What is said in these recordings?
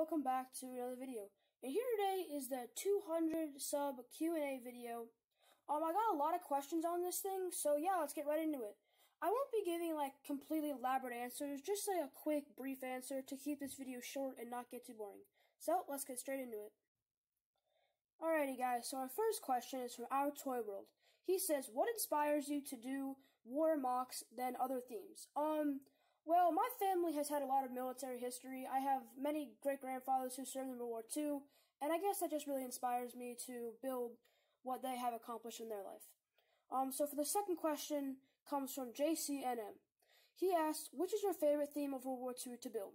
welcome back to another video. And here today is the 200 sub Q&A video. Um, I got a lot of questions on this thing, so yeah, let's get right into it. I won't be giving like completely elaborate answers, just like a quick, brief answer to keep this video short and not get too boring. So, let's get straight into it. Alrighty guys, so our first question is from Our Toy World. He says, what inspires you to do war MOCs than other themes? Um, well, my family has had a lot of military history. I have many great grandfathers who served in World War II, and I guess that just really inspires me to build what they have accomplished in their life. Um, so for the second question comes from JCNM. He asks, which is your favorite theme of World War II to build?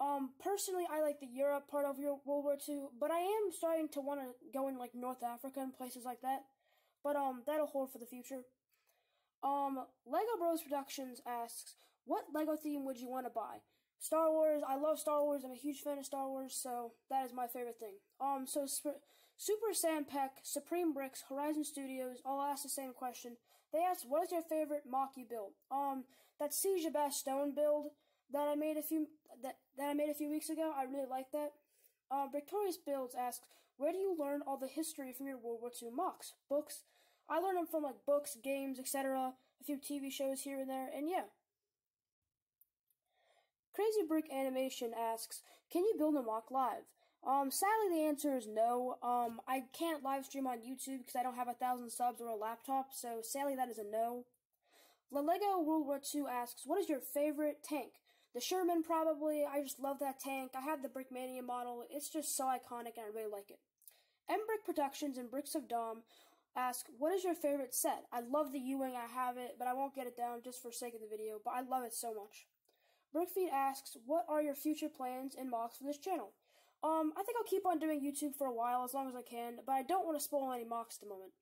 Um, personally, I like the Europe part of World War II, but I am starting to want to go in like North Africa and places like that. But um, that'll hold for the future. Um, Lego Bros Productions asks, what Lego theme would you want to buy? Star Wars. I love Star Wars. I'm a huge fan of Star Wars, so that is my favorite thing. Um, so Sp- Super Sam Peck, Supreme Bricks, Horizon Studios all asked the same question. They asked, "What is your favorite you built?" Um, that Siege of Bastogne build that I made a few that that I made a few weeks ago. I really like that. Um, Victorious Builds asks, "Where do you learn all the history from your World War II MOCs? Books? I learned them from like books, games, etc. A few TV shows here and there, and yeah." Crazy Brick Animation asks, "Can you build a MOC live?" Um, sadly, the answer is no. Um, I can't live stream on YouTube because I don't have a thousand subs or a laptop, so sadly, that is a no. The Lego World War II asks, "What is your favorite tank?" The Sherman, probably. I just love that tank. I have the Brickmania model. It's just so iconic, and I really like it. M Brick Productions and Bricks of Dom ask, "What is your favorite set?" I love the U-wing. I have it, but I won't get it down just for sake of the video. But I love it so much. Brickfeed asks, what are your future plans and MOCs for this channel? Um, I think I'll keep on doing YouTube for a while as long as I can, but I don't want to spoil any MOCs at the moment.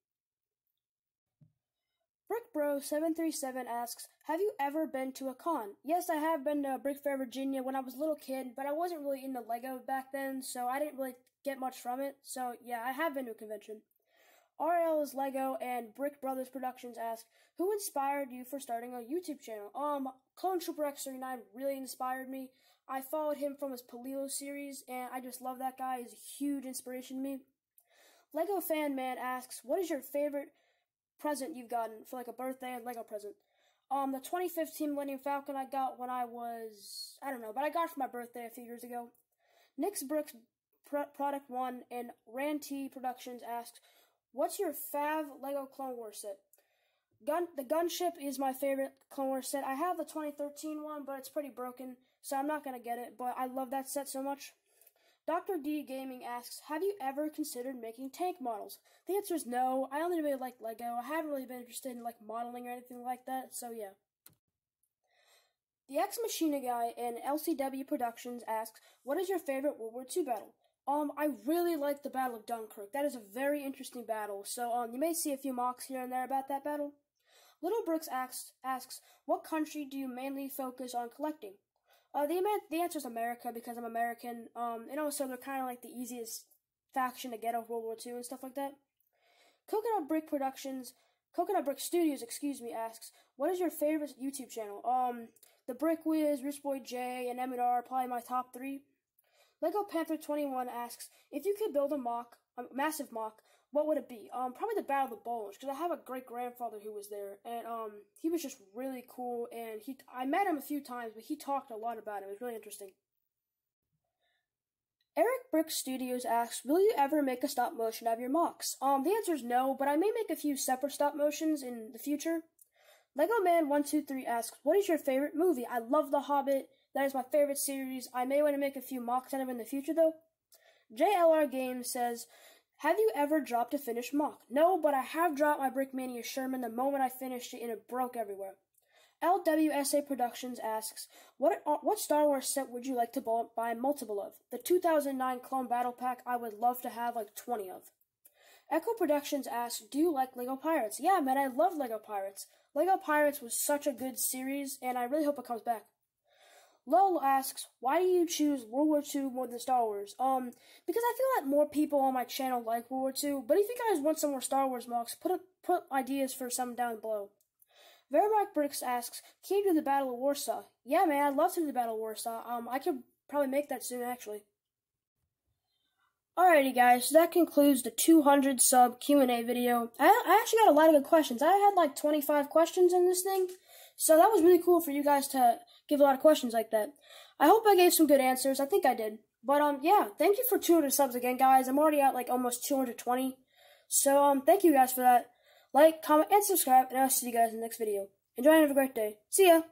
BrickBro737 asks, Have you ever been to a con? Yes, I have been to Brick Fair, Virginia when I was a little kid, but I wasn't really into Lego back then, so I didn't really get much from it. So, yeah, I have been to a convention. RL's Lego and Brick Brothers Productions ask, Who inspired you for starting a YouTube channel? Um, Clone Trooper X39 really inspired me. I followed him from his Polilo series, and I just love that guy. He's a huge inspiration to me. Lego Fan Man asks, What is your favorite present you've gotten for like a birthday and Lego present? Um, the 2015 Millennium Falcon I got when I was, I don't know, but I got for my birthday a few years ago. Nick's Brooks Product One and Ranty Productions asks, What's your fav Lego Clone Wars set? Gun the gunship is my favorite Clone Wars set. I have the 2013 one, but it's pretty broken, so I'm not gonna get it. But I love that set so much. Dr. D Gaming asks, Have you ever considered making tank models? The answer is no. I only really like Lego. I haven't really been interested in like modeling or anything like that, so yeah. The Ex Machina Guy in LCW Productions asks, What is your favorite World War II battle? Um, I really like the Battle of Dunkirk. That is a very interesting battle. So, um, you may see a few MOCs here and there about that battle. Little Brooks asks, asks, what country do you mainly focus on collecting? Uh, the, the answer is America because I'm American. Um, and also they're kind of like the easiest faction to get of World War II and stuff like that. Coconut Brick Productions, Coconut Brick Studios, excuse me, asks, what is your favorite YouTube channel? Um, the Brick Wiz, Rich Boy J, and M&R are probably my top three. Lego Panther 21 asks, if you could build a MOC, a massive MOC, what would it be? Um, probably the Battle of the Bulge, because I have a great grandfather who was there, and um, he was just really cool, and he, I met him a few times, but he talked a lot about it. It was really interesting. Eric Brick Studios asks, will you ever make a stop motion of your MOCs? Um, the answer is no, but I may make a few separate stop motions in the future. Lego Man 123 asks, what is your favorite movie? I love The Hobbit. That is my favorite series. I may want to make a few MOCs out of it in the future, though. JLR Games says, Have you ever dropped a finished MOC? No, but I have dropped my Brickmania Sherman the moment I finished it and it broke everywhere. LWSA Productions asks, what, uh, what Star Wars set would you like to buy multiple of? The 2009 Clone Battle Pack I would love to have like 20 of. Echo Productions asks, Do you like Lego Pirates? Yeah, man, I love Lego Pirates. Lego Pirates was such a good series, and I really hope it comes back. Lowell asks, why do you choose World War II more than Star Wars? Um, because I feel that more people on my channel like World War II, but if you guys want some more Star Wars MOCs, put, put ideas for some down below. Vermac Bricks asks, can you do the Battle of Warsaw? Yeah, man, I'd love to do the Battle of Warsaw. Um, I could probably make that soon, actually. Alrighty guys, so that concludes the 200 sub Q&A video. I, I actually got a lot of good questions. I had like 25 questions in this thing. So that was really cool for you guys to give a lot of questions like that. I hope I gave some good answers. I think I did. But um yeah, thank you for 200 subs again guys. I'm already at like almost 220. So um thank you guys for that. Like, comment, and subscribe, and I'll see you guys in the next video. Enjoy and have a great day. See ya!